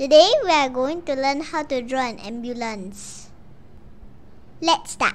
Today we are going to learn how to draw an ambulance. Let's start.